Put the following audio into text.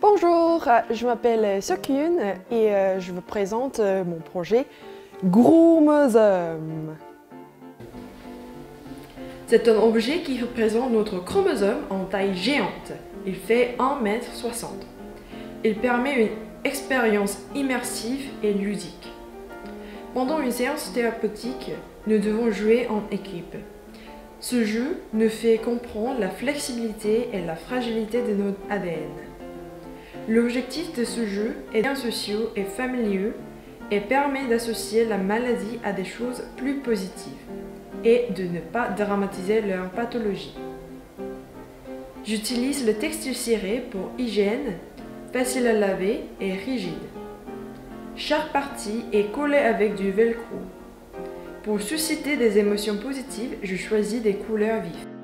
Bonjour, je m'appelle Seokhyun et euh, je vous présente euh, mon projet Chromosome. C'est un objet qui représente notre chromosome en taille géante. Il fait 1m60. Il permet une expérience immersive et ludique. Pendant une séance thérapeutique, nous devons jouer en équipe. Ce jeu nous fait comprendre la flexibilité et la fragilité de notre ADN. L'objectif de ce jeu est bien sociaux et familiaux et permet d'associer la maladie à des choses plus positives et de ne pas dramatiser leur pathologie. J'utilise le textile ciré pour hygiène, facile à laver et rigide. Chaque partie est collée avec du velcro. Pour susciter des émotions positives, je choisis des couleurs vives.